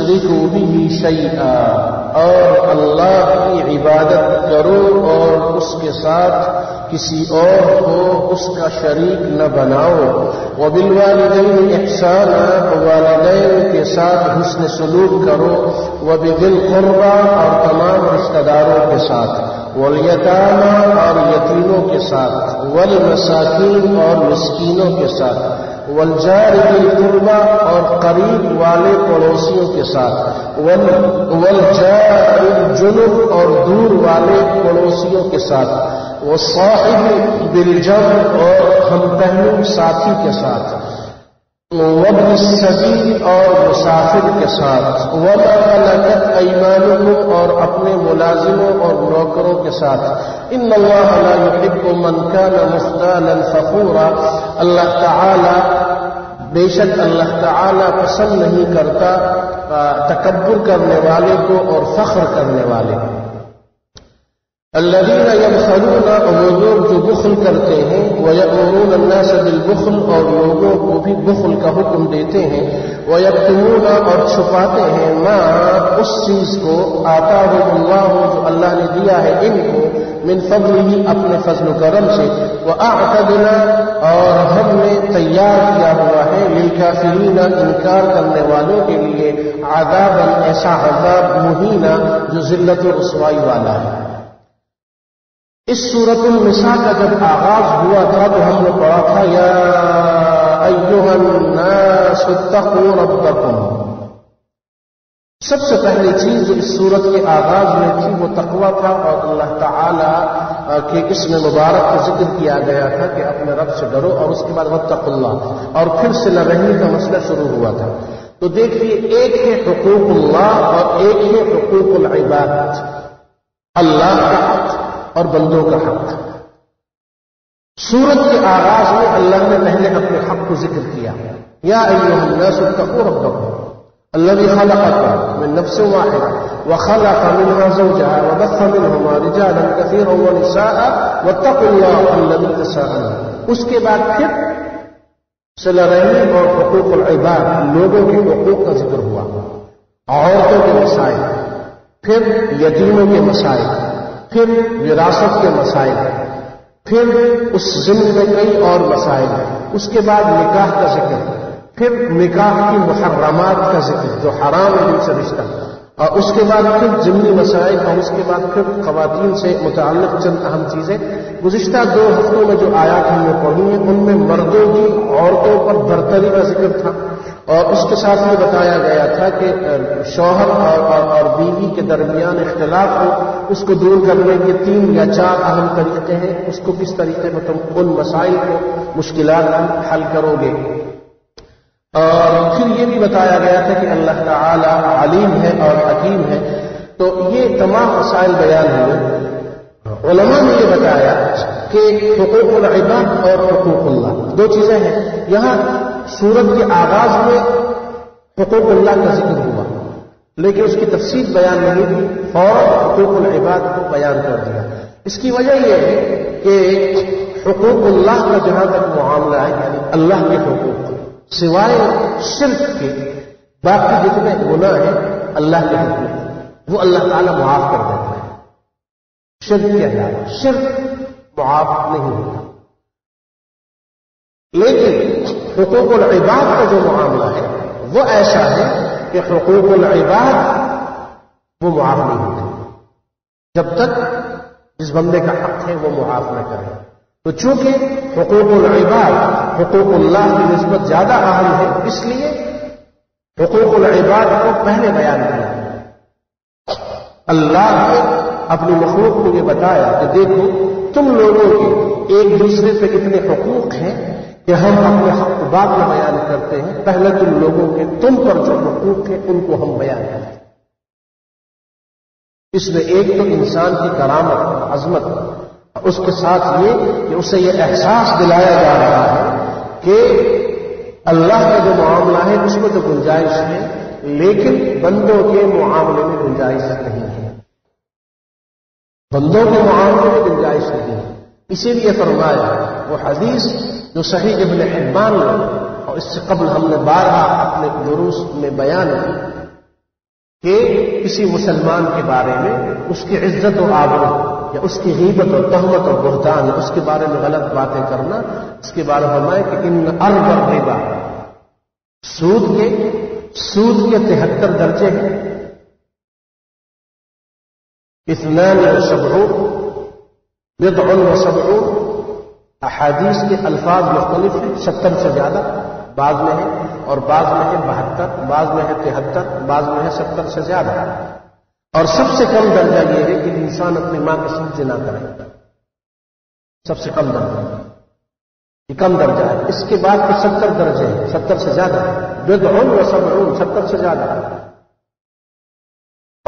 تشركوا به شيئا اور اللہ کی عبادت کرو اور اس کے ساتھ کسی اور کو اس کا شریک نہ بناؤ۔ وبالوالدین احسانا، والدین کے ساتھ حسن سلوک کرو۔ وبذل قربا اور تمام رشتہ داروں کے ساتھ۔ والیتامى اور یتیموں کے ساتھ۔ والمساکین، اور مسکینوں کے ساتھ۔ والجار بالقربى اور قریب والے پڑوسیوں کے ساتھ۔ والجار الجنب اور دور والے پڑوسیوں کے ساتھ۔ وہ صاحب بالجنب اور ہم پہلو ساتھی کے ساتھ۔ وابن السبیل اور مسافر کے ساتھ۔ وما ملکت ایمانکم اور اپنے ملازموں اور نوکروں کے ساتھ۔ ان اللہ لا يحب من كان مختالا فخورا۔ اللہ تعالی بے شک اللہ تعالی پسند نہیں کرتا تکبر کرنے والے کو اور فخر کرنے والے کو۔ الذين يبخلون وہ لوگ جو بخل کرتے ہیں ويأمرون الناس بالبخل، اور لوگوں کو بھی بخل کا حکم دیتے ہیں ويكتمون اور چھپاتے ہیں، ما اس چیز کو آتا ہو اللہ جو اللہ نے دیا ہے ان کو، من فضله اپنے فضل و کرم سے، وأعتدنا اور ہم نے تیار کیا ہوا ہے للکافرین انکار کرنے والوں کے لیے عذابا ایسا عذاب مہینہ جو ذلت و رسوائی والا ہے۔ اس صورت النساء کا جب آغاز ہوا تھا تو ہم نے پڑھا تھا، یا ایوہ الناس اتقوا ربکم. سب سے پہلی چیز جو اس صورت کے آغاز میں تھی وہ تقوی تھا اور اللہ تعالی کے اسم مبارک کا ذکر کیا گیا تھا کہ اپنے رب سے ڈرو اور اس کے بعد وطق اللہ، اور پھر سے رحمی کا مسئلہ شروع ہوا تھا۔ تو دیکھیے، ایک ہے حقوق اللہ اور ایک ہے حقوق العباد۔ اللہ کا اور بندوں کا حق۔ سورت کے آغاز میں اللہ نے پہلے اپنے حق کو ذکر کیا۔ یا ایوہ الناس اتقوا ربکم۔ الذي خلقكم من نفس واحدة وخلق منها زوجها وبث منهما رجالا كثيرا ونساء۔ واتقوا الله الذي تساءلون اس کے بعد پھر صلہ رحمی اور حقوق العباد، لوگوں کے حقوق کا ذکر ہوا۔ عورتوں کے مسائل۔ پھر یتیموں کے مسائل۔ پھر وراثت کے مسائل ہیں۔ پھر اس ضمن میں کئی اور مسائل ہیں۔ اس کے بعد نکاح کا ذکر پھر نکاح کی محرمات کا ذکر جو حرام ہے جن سے رشتہ اور اس کے بعد پھر ضمنی مسائل اور اس کے بعد پھر خواتین سے متعلق چند اہم چیزیں۔ گزشتہ دو ہفتوں میں جو آیات ہم نے پڑھی ہیں، ان میں مردوں کی عورتوں پر برتری کا ذکر تھا۔ اور اس کے ساتھ یہ بتایا گیا تھا کہ شوہر اور, اور, اور بیوی کے درمیان اختلاف ہو اس کو دور کرنے کے تین یا چار اہم طریقے ہیں اس کو کس طریقے میں تم ان مسائل کو مشکلات حل کرو گے۔ اور پھر یہ بھی بتایا گیا تھا کہ اللہ تعالی علیم ہے اور حکیم ہے۔ تو یہ تمام مسائل بیان ہوئے۔ علماء نے یہ بتایا کہ حقوق العباد اور حقوق اللہ دو چیزیں ہیں۔ یہاں سورت کے آغاز میں حقوق اللہ کا ذکر ہوا، لیکن اس کی تفصیل بیان نہیں ہوئی فوراً حقوق العباد کو بیان کر دیا۔ اس کی وجہ یہ ہے کہ حقوق اللہ کا جہاں تک معاملہ ہے یعنی اللہ کے حقوق، سوائے شرک کے، باقی جتنے گناہ ہیں، اللہ کے حقوق، وہ اللہ تعالیٰ معاف کر دیتا ہے۔ شرک کے علاوہ شرک معاف نہیں ہوتا۔ لیکن حقوق العباد کا جو معاملہ ہے، وہ ایسا ہے کہ حقوق العباد وہ معاف نہیں ہوتے۔ جب تک جس بندے کا حق ہے وہ معاف نہ کرے۔ تو چونکہ حقوق العباد، حقوق اللہ کی نسبت زیادہ اہم ہے، اس لیے حقوق العباد کو پہلے بیان کیا اللہ نے اپنی مخلوق کو یہ بتایا کہ دیکھو، تم لوگوں کے ایک دوسرے پہ اتنے حقوق ہیں کہ ہم اپنے حق بعد میں بیان کرتے ہیں، پہلے تم لوگوں کے تم پر جو حقوق ہیں، ان کو ہم بیان کرتے ہیں۔ اس میں ایک تو انسان کی کرامت، عظمت، اس کے ساتھ یہ کہ اسے یہ احساس دلایا جا رہا ہے کہ اللہ کا جو معاملہ ہے، اس میں تو گنجائش ہے، لیکن بندوں کے معاملے میں گنجائش نہیں ہے۔ بندوں کے معاملے میں گنجائش نہیں ہے۔ اسی لیے فرمایا، وہ حدیث جو صحیح ابن حبان اور اس سے قبل ہم نے بارہ اپنے دروس میں بیان کی کہ کسی مسلمان کے بارے میں اس کی عزت و آبرو یا اس کی غیبت اور تہمت اور بہتان اس کے بارے میں غلط باتیں کرنا، اس کے بارے میں کہ ان ارب اور ریبا سود کے سود کے تہتر درجے ہیں۔ اس نئے صبروں بدعن و صبروں احادیث کے الفاظ مختلف ہیں، ستر سے زیادہ، بعض میں ہے اور بعض میں ہے بہتر، بعض میں ہے تہتر، بعض میں ہے ستر سے زیادہ۔ اور سب سے کم درجہ یہ ہے کہ انسان اپنی ماں کے ساتھ جنا کرے۔ سب سے کم درجہ۔ یہ کم درجہ ہے۔ اس کے بعد تو ستر درجے ہیں، ستر سے زیادہ بد ہوں و سب ستر سے زیادہ۔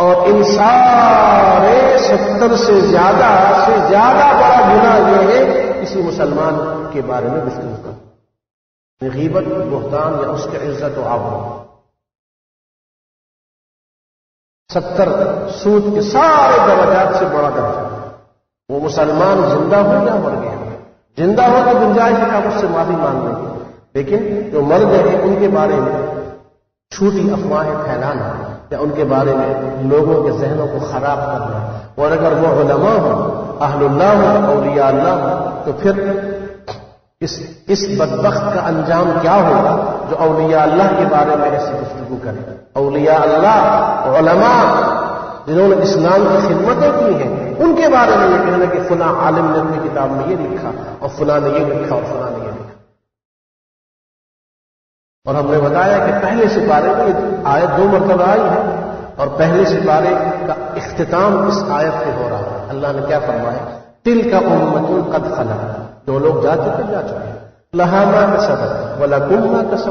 اور ان سارے ستر سے زیادہ سے زیادہ بڑا گنا یہ ہے کسی مسلمان کے بارے میں گفتگو کا غیبت، بہتان یا اس کی عزت و آبرو۔ ستر سود کے سارے درجات سے بڑا درجہ۔ وہ مسلمان زندہ ہو یا مر گیا؟ زندہ ہو تو گنجائش کا اس سے معافی مانگ لیں لیکن جو مر گئے ہیں ان کے بارے میں چھوٹی افواہیں پھیلانا۔ یا ان کے بارے میں لوگوں کے ذہنوں کو خراب کرنا اور اگر وہ علماء ہو اہل اللہ ہو اولیاء اللہ ہو تو پھر اس اس بدبخت کا انجام کیا ہوگا جو اولیاء اللہ کے بارے میں ایسی گفتگو کرے؟ اولیاء اللہ، علماء، جنہوں نے اسلام کی خدمتیں کی ہیں، ان کے بارے میں یہ کہنا کہ فلاں عالم نے اپنی کتاب میں یہ لکھا اور فلاں نے یہ لکھا اور فلاں نے یہ اور ہم نے بتایا کہ پہلے سپارے میں آیت دو مرتبہ آئی ہے اور پہلے سپارے کا اختتام اس آیت سے ہو رہا ہے۔ اللہ نے کیا فرمایا؟ تل کا امت قد خلا دو لوگ جا چکے جا چکے۔ لہانا کا سبق ولا گما کا سب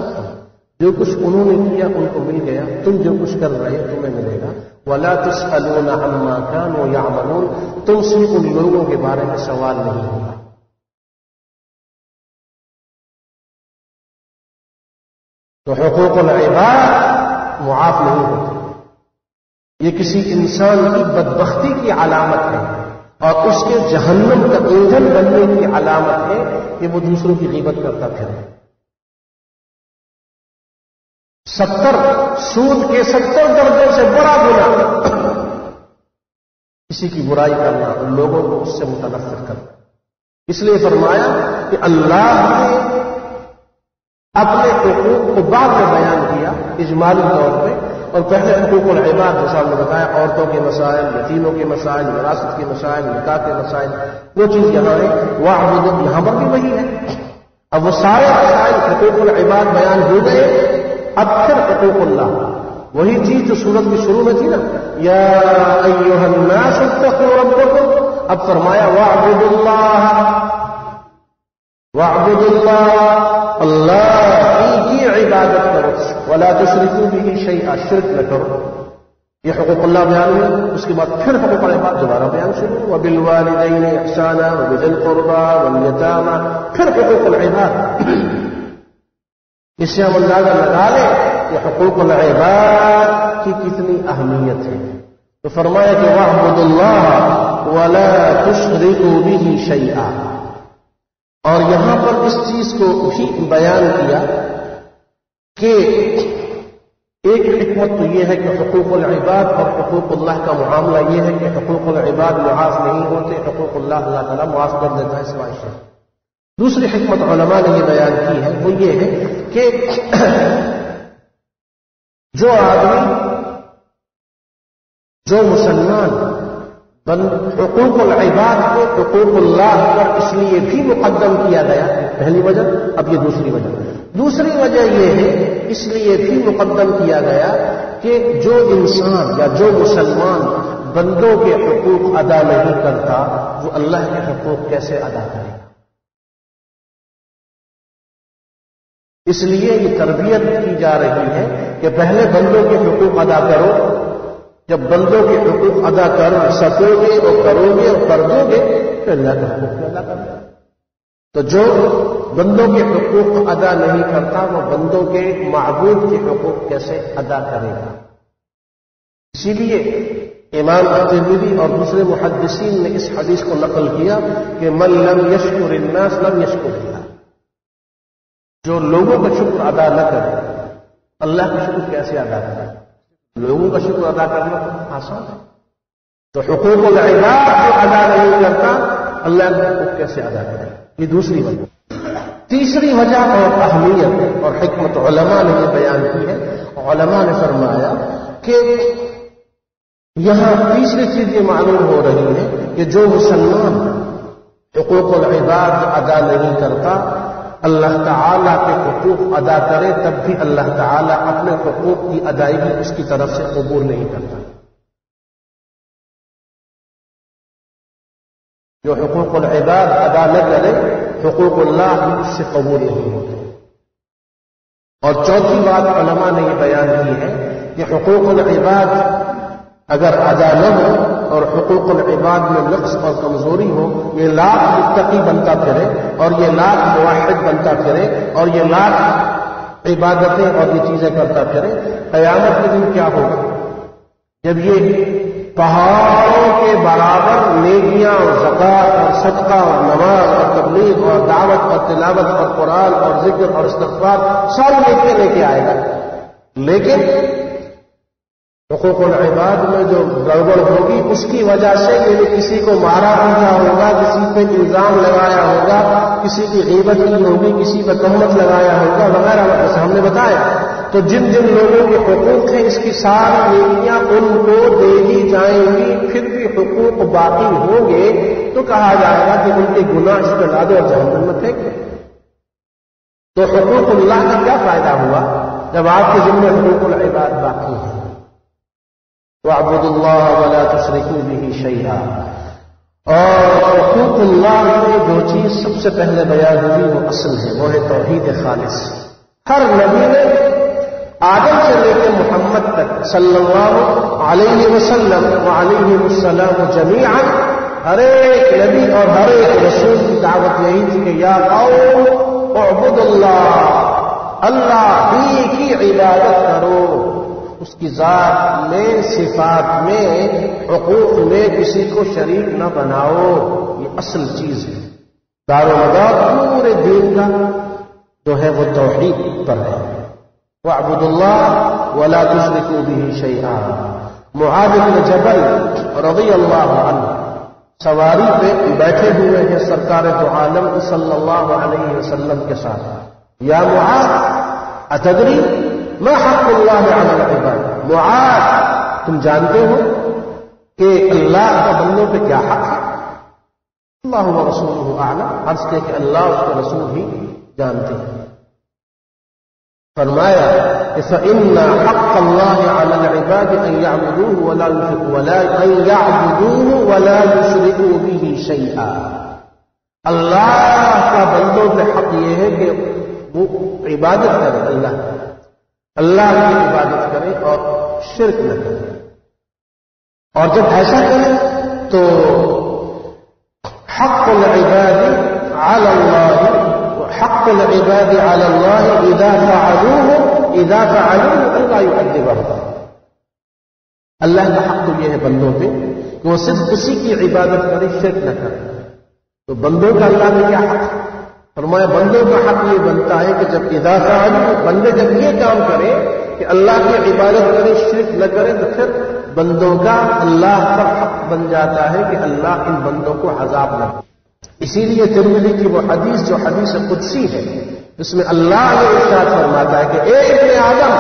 جو کچھ انہوں نے کیا، ان کو مل گیا۔ تم جو کچھ کر رہے تمہیں ملے گا۔ ولا تس عما كانوا يعملون۔ تم سے ان لوگوں کے بارے میں سوال نہیں ہوگا تو حقوق العباد معاف نہیں ہوتے۔ یہ کسی انسان کی بدبختی کی علامت ہے اور اس کے جہنم کا ایندھن بننے کی علامت ہے کہ وہ دوسروں کی غیبت کرتا پھر ستر، سود کے ستر درجے سے بڑا گنا کسی کی برائی کرنا لوگوں کو اس سے متنفر کرنا۔ اس لیے فرمایا کہ اللہ نے اپنے حقوق کو بعد میں بیان کیا، اجمالی طور پہ، اور پہلے حقوق العباد جیسا ہم نے بتایا، عورتوں کے مسائل، یتیموں کے مسائل، وراثت کے مسائل، نکاح کے مسائل، وہ چیز یہاں ہے۔ وہ عبود یہاں پر بھی وہی ہے۔ اب وہ سارے مسائل حقوق العباد بیان ہو گئے، اب پھر حقوق اللہ۔ وہی چیز جو سورت کی شروع میں تھی نا، یا الناس اتقوا ربکم۔ اب فرمایا وعبد اللہ۔ وعبد اللہ اللہ کی عبادت کرو ولا تشرکو بھی شیء شرک نہ کرو یہ حقوق اللہ بیان ہوئے اس کے بعد پھر حقوق العباد دوبارہ بیان شروع وہ بل والدین احسانہ وزل قربا ولیتامہ پھر حقوق العباد؟ اس سے ہم اندازہ لگا لیں کہ حقوق العباد کی کتنی اہمیت ہے تو فرمایا کہ وحمد اللہ ولا تشرکوا به شیئا اور یہاں پر اس چیز کو بھی بیان کیا کہ ایک حکمت تو یہ ہے کہ حقوق العباد اور حقوق اللہ کا معاملہ یہ ہے کہ حقوق العباد معاف نہیں ہوتے، حقوق اللہ اللہ تعالیٰ معاف کر دیتا ہے اس معاشرے دوسری حکمت علماء نے یہ بیان کی ہے، وہ یہ ہے کہ جو آدمی، جو مسلمان حقوق العباد کو حقوق اللہ پر اس لیے بھی مقدم کیا گیا۔ پہلی وجہ، اب یہ دوسری وجہ۔ دوسری وجہ یہ ہے، اس لیے بھی مقدم کیا گیا کہ جو انسان یا جو مسلمان بندوں کے حقوق ادا نہیں کرتا، وہ اللہ کے حقوق کیسے ادا کرے؟ گا اس لیے یہ تربیت کی جا رہی ہے کہ پہلے بندوں کے حقوق ادا کرو جب بندوں کے حقوق ادا کر سکو گے اور کرو گے اور کر دو گے، تو اللہ کے حقوق ادا کر تو جو بندوں کے حقوق ادا نہیں کرتا، وہ بندوں کے معبود کے حقوق کیسے ادا کرے گا؟ اسی لیے امام اطبی اور دوسرے محدثین نے اس حدیث کو نقل کیا کہ من لم یشکر الناس، لم یشکر اللہ۔ جو لوگوں کا شکر ادا نہ کرے، اللہ کا شکر کیسے ادا کرے؟ لوگوں کا شکر ادا کرنا آسان ہے۔ تو حقوق العباد جو ادا نہیں کرتا، اللہ حقوق کیسے ادا کرے؟ یہ دوسری وجہ۔ تیسری وجہ اور اہمیت اور حکمت علماء نے یہ بیان کی ہے۔ علماء نے فرمایا کہ یہاں تیسری چیز یہ معلوم ہو رہی ہے کہ جو مسلمان حقوق العباد ادا نہیں کرتا اللہ تعالیٰ کے حقوق ادا کرے تب بھی اللہ تعالیٰ اپنے حقوق کی ادائیگی اس کی طرف سے قبول نہیں کرتا۔ جو حقوق العباد ادا نہ کرے، حقوق اللہ اس سے قبول نہیں ہوتے۔ اور چوتھی بات علماء نے یہ بیان کی ہے کہ حقوق العباد اگر ادا نہ ہو حقوق العباد میں نقص اور کمزوری ہو، یہ لاکھ متقی بنتا پھرے اور یہ لاکھ مواحد بنتا پھرے اور یہ لاکھ عبادتیں اور یہ چیزیں کرتا پھرے، قیامت کے دن کیا ہوگا؟ جب یہ پہاڑوں کے برابر نیکیاں اور زکات اور صدقہ اور نماز اور تبلیغ اور دعوت اور تلاوت اور قرآن اور ذکر اور استغفار سب لے کے لے کے آئے گا۔ لیکن حقوق العباد میں جو گڑبڑ ہوگی، اس کی وجہ سے یعنی کسی کو مارا پوچھا ہوگا، کسی پہ الزام لگایا ہوگا، کسی کی غیبت کی ہوگی کسی پہ تہمت لگایا ہوگا وغیرہ جیسے ہم نے بتایا، تو جن جن لوگوں کے حقوق ہیں، اس کی ساری نیکیاں ان کو دے دی جائیں گی، پھر بھی حقوق باقی ہوں گے۔ تو کہا جائے گا کہ ان کے گناہ اس پہ لادے اور جہنم میں پھینک تو حقوق اللہ کا کیا فائدہ ہوا؟ جب آپ کے ذمہ حقوق العباد باقی ہیں۔ وعبد اللہ ولا تشرکو به شیئا اور حقوق اللہ میں جو چیز سب سے پہلے بیان ہوئی وہ اصل ہے، وہ ہے توحید خالص۔ ہر نبی نے آدم سے لے کے محمد تک صلی اللہ علیہ وسلم علیہ وسلم جمیعا ہر ایک نبی اور ہر ایک رسول کی دعوت یہی تھی کہ یا قوم اعبد اللہ اللہ ہی کی عبادت کرو۔ اس کی ذات میں، صفات میں حقوق میں کسی کو شریک نہ بناؤ، یہ اصل چیز ہے۔ دار و مدار پورے دین کا جو ہے وہ توحید پر ہے۔ وہ ابود اللہ ولا تشرکو به شیئا۔ معاذ بن جبل رضی اللہ عنہ سواری پہ بیٹھے ہوئے ہیں سرکار تو عالم صلی اللہ علیہ وسلم کے ساتھ۔ یا معاذ، اتدری؟ ما حق اللہ علی العباد؟ معاذ، تم جانتے ہو کہ اللہ کا بندوں پہ کیا حق ہے؟ اللہ و رسول اعلم، عرض کے کہ اللہ اس کے رسول بھی جانتے ہیں۔ فرمایا کہ حق الله على العباد أن يعبدوه ولا يشركوا ولا أن يعبدوه ولا يشركوا به شيئا. اللہ کا بندوں پہ حق یہ ہے کہ وہ عبادت کرے اللہ۔ اللہ کی عبادت کرے اور شرک نہ کرے۔ اور جب ایسا کریں تو حق العباد على الله حق العباد على الله إذا فعلوه إذا فعلوه أن يعذبهم اللہ کا حق تو یہ ہے بندوں پہ کہ وہ صرف اسی کی عبادت کرے، شرک نہ کرے۔ تو بندوں کا اللہ نے کیا حق؟ فرمایا، بندوں کا حق یہ بنتا ہے کہ جب اضافہ بندے جب یہ کام کرے کہ اللہ کی عبادت کرے، شرک نہ کرے، تو پھر بندوں کا اللہ پر حق بن جاتا ہے کہ اللہ ان بندوں کو عذاب نہ اسی لیے ترملی کی وہ حدیث جو حدیث قدسی ہے، اس میں اللہ نے ارشاد فرماتا ہے کہ ایک آدم،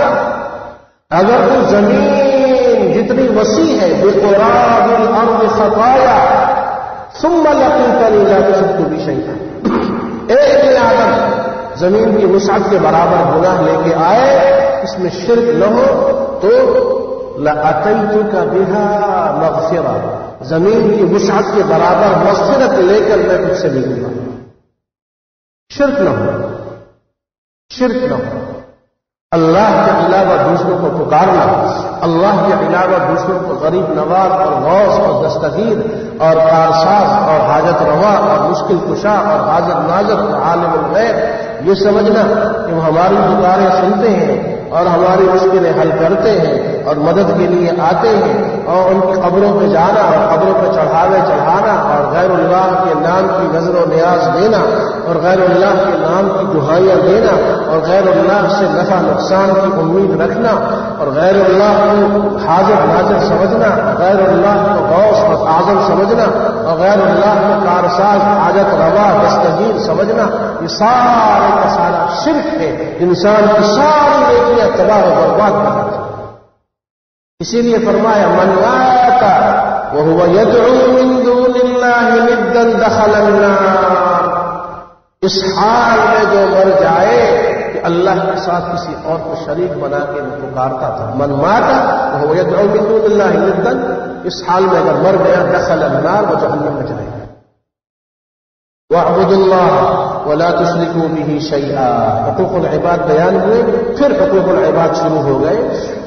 اگر تو زمین جتنی وسیع ہے، بے قرآن الارض خطایا، ثم لقیت لیلا سب کو بھی زمین کی وسعت کے برابر گناہ لے کے آئے، اس میں شرک نہ ہو تو لأتيتك بها مغفرة زمین کی وسعت کے برابر مغفرت لے کر میں کچھ سے ملوں گا۔ شرک نہ ہو۔ شرک نہ ہو۔ اللہ کے علاوہ دوسروں کو پکارنا، اللہ کے علاوہ دوسروں کو غریب نواز اور غوث اور دستگیر اور کارساز اور حاجت روا اور مشکل کشا اور حاضر ناظر اور عالم الغیر یہ سمجھنا کہ وہ ہماری پکاریں سنتے ہیں اور ہماری مشکلیں حل کرتے ہیں اور مدد کے لیے آتے ہیں اور ان کی قبروں پہ جانا اور قبروں پہ چڑھاوے چڑھانا اور غیر اللہ کے نام کی نظر و نیاز دینا اور غیر اللہ کے نام کی دہائیاں دینا اور غیر اللہ سے نفع نقصان کی امید رکھنا اور غیر اللہ کو حاضر ناظر سمجھنا، غیر اللہ کو غوث اور اعظم سمجھنا اور غیر اللہ کو کارساز، حاجت روا، دستگیر سمجھنا۔ یہ سارے کا سارا شرک ہے۔ انسان کی ساری یا تباہ و برباد کر اسی لیے فرمایا، من آتا وہ دخل النار۔ اس حال میں جو مر جائے کہ اللہ کے ساتھ کسی اور کو شریک بنا کے پکارتا تھا۔ من ماتا وہ یدعو من دون اللہ ندن اس حال میں اگر مر گیا، دخل النار، وہ جہنم میں جائے وَاعْبُدُ اللَّهَ ولا تشركوا به شيئا حقوق العباد بیان ہوئے، پھر حقوق العباد شروع ہو گئے.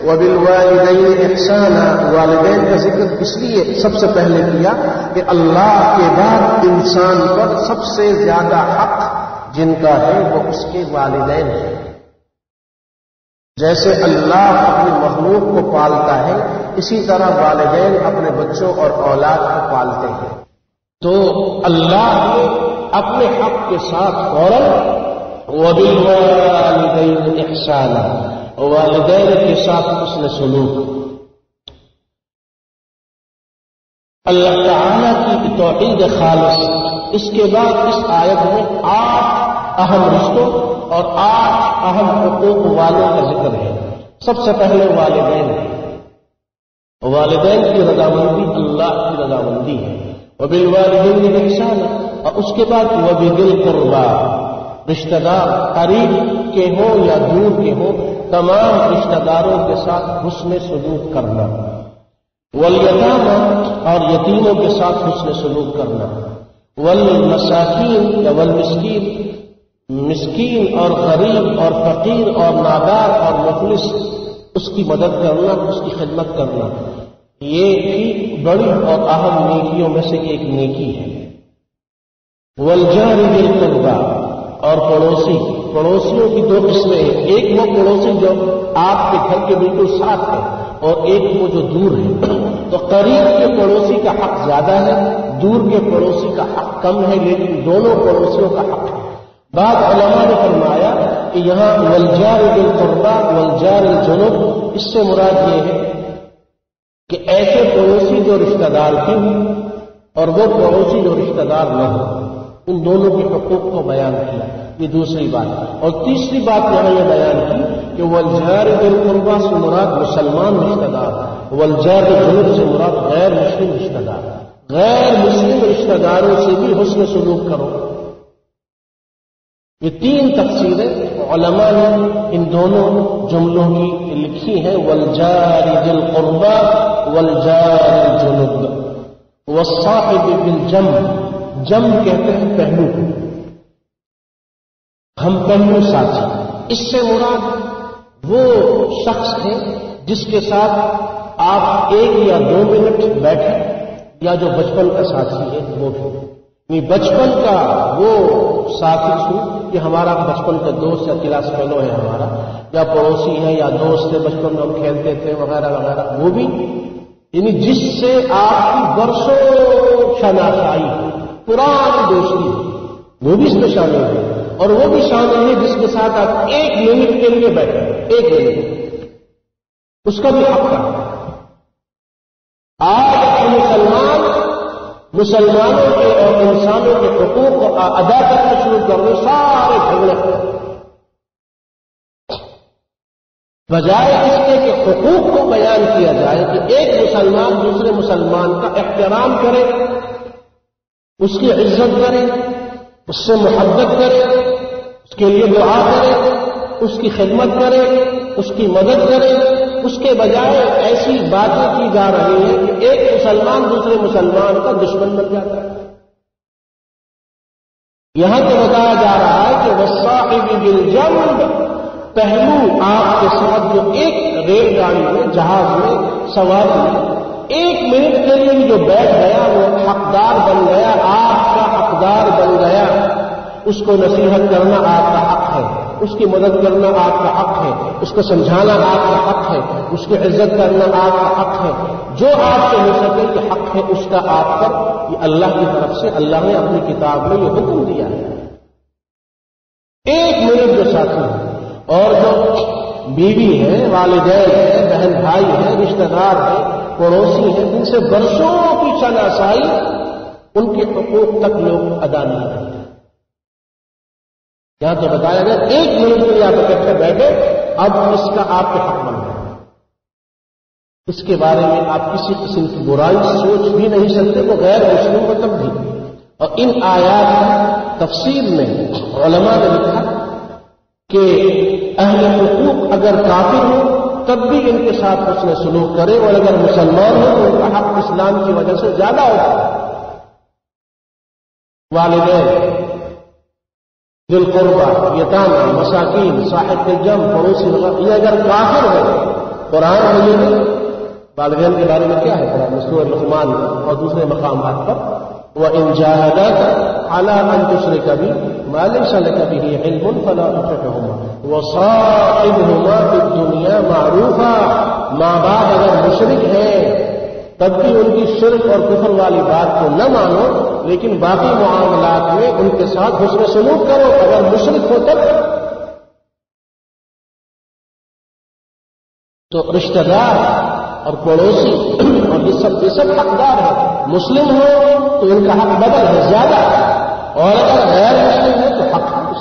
وبالوالدین احسانا، والدین کا ذکر اس لیے سب سے پہلے کیا کہ اللہ کے بعد انسان پر سب سے زیادہ حق جن کا ہے، وہ اس کے والدین ہیں۔ جیسے اللہ اپنی مخلوق کو پالتا ہے، اسی طرح والدین اپنے بچوں اور اولاد کو پالتے ہیں۔ تو اللہ نے اپنے حق کے ساتھ فوراً وبل والدین والدین کے ساتھ اس نے سلوک۔ اللہ تعالی کی توحید خالص۔ اس کے بعد اس آیت میں آٹھ اہم رشتوں اور آٹھ اہم حقوق والوں کا ذکر ہے۔ سب سے پہلے والدین۔ ہے والدین کی رضامندی اللہ کی رضامندی ہے۔ وبل والدین احسان اور اس کے بعد وہ بھی دل قربا رشتہ دار قریب کے ہوں یا دور کے ہوں تمام رشتہ داروں کے ساتھ حسن سلوک کرنا۔ ولیتام اور یتیموں کے ساتھ حسن سلوک کرنا۔ ولمساکین یا ول مسکین مسکین اور غریب اور فقیر اور نادار اور مفلس، اس کی مدد کرنا، اس کی خدمت کرنا۔ یہ بھی بڑی اور اہم نیکیوں میں سے ایک نیکی ہے۔ ولجار قربا اور پڑوسی، پڑوسیوں کی دو قسمیں ہیں۔ ایک وہ پڑوسی جو آپ کے گھر کے بالکل ساتھ ہے اور ایک وہ جو دور ہے۔ تو قریب کے پڑوسی کا حق زیادہ ہے، دور کے پڑوسی کا حق کم ہے، لیکن دونوں پڑوسیوں کا حق ہے۔ بعد علماء نے فرمایا کہ یہاں ولجار قربا ولجار الجنوب اس سے مراد یہ ہے کہ ایسے پڑوسی جو رشتہ دار بھی ہوں اور وہ پڑوسی جو رشتہ دار نہ ہو ان دونوں کے حقوق کو بیان کیا، یہ دوسری بات۔ اور تیسری بات یہاں یہ بیان کی کہ ولجار دل قربا سے مراد مسلمان رشتہ دار ولجار جنوب سے مراد غیر مسلم رشتہ دار۔ غیر مسلم رشتہ داروں سے بھی حسن سلوک کرو۔ یہ تین تفصیلیں علماء نے ان دونوں جملوں کی لکھی ہیں ولجار دل قربا ولجار جنوب وصاحب بالجمع جم کہتے ہیں پہلو۔ ہم پہلو ساتھی۔ اس سے مراد وہ شخص ہے جس کے ساتھ آپ ایک یا دو منٹ بیٹھے یا جو بچپن کا ساتھی ہے وہ بھی۔ یعنی بچپن کا وہ ساتھی چھو کہ ہمارا بچپن کا دوست یا کلاس فیلو ہے ہمارا، یا پڑوسی ہے یا دوست ہے بچپن میں ہم کھیلتے تھے وغیرہ وغیرہ، وہ بھی۔ یعنی جس سے آپ کی برسوں شناسائی پرانی دوستی وہ بھی اس میں شامل ہے۔ اور وہ بھی شامل ہے جس کے ساتھ آپ ایک منٹ کے لیے بیٹھے ایک منٹ اس کا بھی حق ہے۔ آج مسلمان، مسلمانوں کے اور انسانوں کے حقوق کو ادا کرنا شروع کر دیں، سارے جھگڑے بجائے اس کے کہ حقوق کو بیان کیا جائے کہ ایک مسلمان دوسرے مسلمان کا احترام کرے۔ اس کی عزت کرے، اس سے محبت کرے، اس کے لیے دعا کرے، اس کی خدمت کرے، اس کی مدد کرے۔ اس کے بجائے ایسی باتیں کی جا رہی ہیں کہ ایک مسلمان دوسرے مسلمان کا دشمن بن جاتا ہے۔ یہاں تو بتایا جا رہا ہے کہ وساقی بل جلد پہلو آپ کے ساتھ جو ایک ریل گاڑی میں جہاز میں سوار میں ایک منٹ کے لیے جو بیٹھ گیا وہ حقدار بن گیا، آپ کا حقدار بن گیا۔ اس کو نصیحت کرنا آپ کا حق ہے، اس کی مدد کرنا آپ کا حق ہے، اس کو سمجھانا آپ کا حق ہے، اس کی عزت کرنا آپ کا حق ہے۔ جو آپ سے ہو سکے کہ حق ہے، اس کا آپ پر یہ اللہ کی طرف سے اللہ نے اپنی کتاب میں یہ حکم دیا ہے۔ ایک منٹ جو ساتھی ہے اور جو بیوی ہے، والدین ہے، بہن بھائی ہے رشتے دار ہے پڑوسی ہیں جن سے برسوں کی شناسائی ان کے حقوق تک لوگ ادا نہیں کرتے۔ یہاں تو بتایا گیا، ایک منٹ کے لیے آپ اکٹھے بیٹھے، اب اس کا آپ کے حق بن گیا اس کے بارے میں آپ کسی قسم کی برائی، سوچ بھی نہیں سکتے، وہ غیر مسلم مطلب بھی۔ اور ان آیات کی تفصیل میں علماء نے لکھا کہ اہل حقوق اگر کافر ہو تب بھی ان کے ساتھ اس نے سلوک کرے اور اگر مسلمان ہو تو ان کا حق اسلام کی وجہ سے زیادہ ہوتا ہے والدین دل قربا یتانا مساکین، صاحب الجم پڑوسی یہ اگر کافر ہو قرآن میں یہ والدین کے بارے میں کیا ہے؟ قرآن مسلم رحمان اور دوسرے مقامات پر۔ وہ انجاہدہ اعلیٰ دوسرے کا بھی مالک سال کا بھی علم فلا ہوگا وہ صاحب ہوگا دنیا معروف ماں باپ اگر مشرق ہے، تب بھی ان کی شرک اور کفر والی بات کو نہ مانو، لیکن باقی معاملات میں ان کے ساتھ حسن سلوک کرو، اگر مشرق ہو تب۔ تو رشتہ دار اور پڑوسی اور یہ سب یہ سب حقدار ہے مسلم ہو تو ان کا حق بدل ہے زیادہ، اور اگر غیر مسلم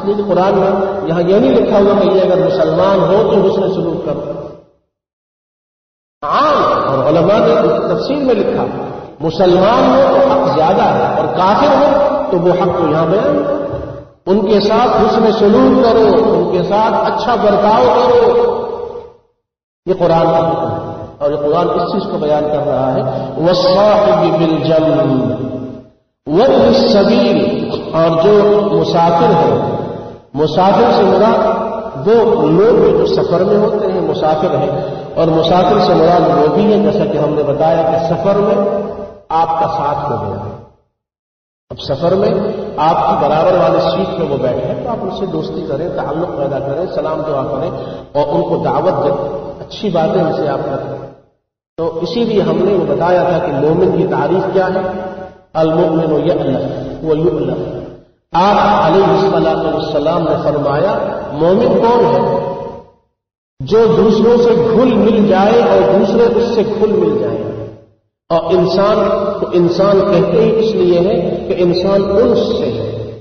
اس لیے قرآن میں یہاں یہ نہیں لکھا ہوا کہ یہ اگر مسلمان ہو تو حسن سلوک کرو عام اور علماء نے تفصیل میں لکھا، مسلمان ہو تو حق زیادہ ہے اور کافر ہو تو وہ حق تو یہاں بیان ان کے ساتھ حسن سلوک کرو، ان کے ساتھ اچھا برتاؤ کرو۔ یہ قرآن کا حکم ہے۔ اور یہ قرآن اس چیز کو بیان کر رہا ہے وہ بل جم وہ اور جو مسافر ہے مسافر سے مراد وہ لوگ جو سفر میں ہوتے ہیں، مسافر ہیں۔ اور مسافر سے مراد وہ بھی ہے جیسا کہ ہم نے بتایا کہ سفر میں آپ کا ساتھ ہو گیا اب سفر میں آپ کی برابر والے سیٹ پہ وہ بیٹھے تو آپ ان سے دوستی کریں، تعلق پیدا کریں، سلام دعا کریں اور ان کو دعوت دیں۔ اچھی باتیں ان سے آپ کریں۔ تو اسی لیے ہم نے وہ بتایا تھا کہ مومن کی تعریف کیا ہے۔ المومن و یہ اللہ وہ یو اللہ آپ علیہ السلام نے فرمایا، مومن کون ہے؟ جو دوسروں سے گھل مل جائے اور دوسرے اس سے گھل مل جائے۔ اور انسان کو انسان کہتے ہی اس لیے ہے کہ انسان انس سے ہے۔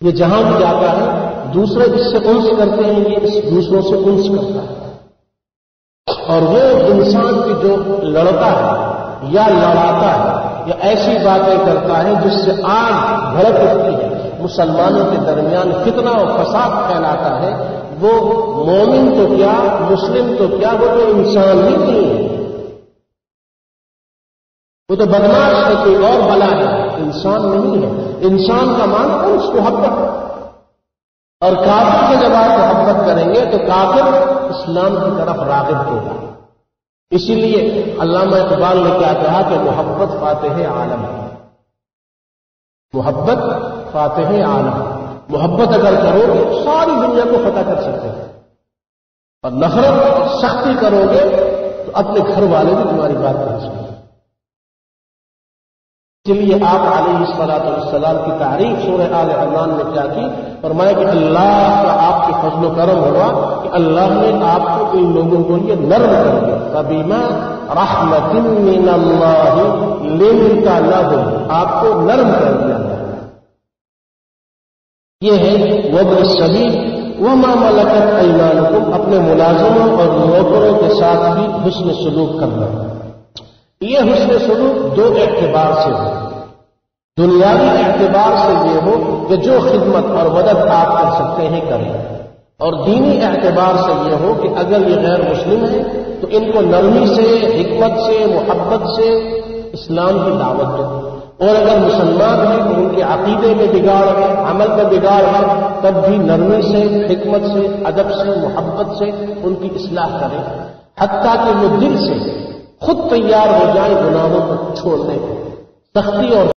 یہ جہاں بھی جاتا ہے، دوسرے جس سے انس کرتے ہیں، یہ اس دوسروں سے انس کرتا ہے۔ اور وہ انسان کی جو لڑتا ہے یا لڑاتا ہے، یا ایسی باتیں کرتا ہے جس سے آگ بھڑک اٹھتی ہے۔ مسلمانوں کے درمیان کتنا اور فساد پھیلاتا ہے، وہ مومن تو کیا، مسلم تو کیا، وہ تو انسان ہی نہیں ہے۔ وہ تو بدماش ہے، کوئی اور بلا ہے۔ انسان نہیں ہے۔ انسان کا مان اس کو محبت اور کافر سے جب آپ محبت کریں گے تو کافر اسلام کی طرف راغب ہوگا۔ اسی لیے علامہ اقبال نے کیا کہا کہ محبت فاتح عالم ہے۔ محبت فاتح عالم۔ محبت اگر کرو گے، ساری دنیا کو فتح کر سکتے ہیں۔ اور نفرت سختی کرو گے، تو اپنے گھر والے بھی تمہاری بات کر سکتے اس لیے آپ علیہ صلاحت السلام کی تعریف سورہ آل عمران نے کیا کی؟ فرمایا کہ اللہ کا آپ کے فضل و کرم ہوا کہ اللہ نے آپ کو ان لوگوں کو یہ نرم کر دیا۔ کبیما رحمت من اللہ لنتا لہو آپ کو نرم کر دیا۔ یہ ہے وہ سبھی وہ ماملکت ایمانکم اپنے ملازموں اور نوکروں کے ساتھ بھی حسن سلوک کرنا۔ یہ حسن سلوک دو اعتبار سے ہو دنیاوی اعتبار سے یہ ہو کہ جو خدمت اور مدد آپ کر سکتے ہیں کریں۔ اور دینی اعتبار سے یہ ہو کہ اگر یہ غیر مسلم ہے تو ان کو نرمی سے، حکمت سے، محبت سے اسلام کی دعوت دو۔ اور اگر مسلمان ہیں تو ان کے عقیدے میں بگاڑ ہے، عمل میں بگاڑ ہے، تب بھی نرمی سے، حکمت سے، ادب سے، محبت سے ان کی اصلاح کریں۔ حتیٰ کہ وہ دل سے خود تیار ہو جائیں گناہوں کو چھوڑنے سختی اور